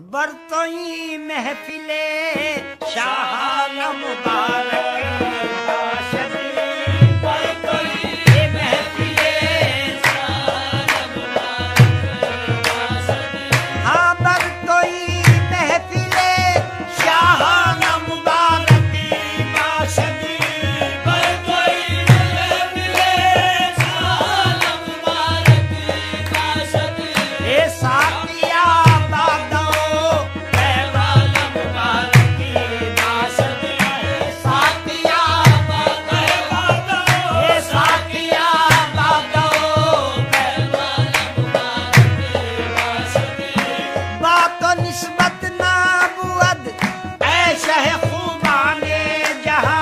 बरतोई महफिले शाह मुबारक। बात निस्बत नाबुअद ऐ शह खूबाने जहाँ।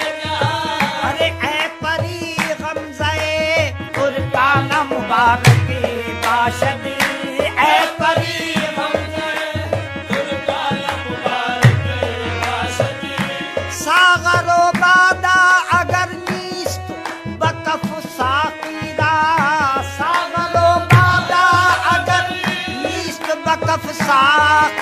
अरे ऐ परी गमज़े कुर्बाना मुबारक बाशद か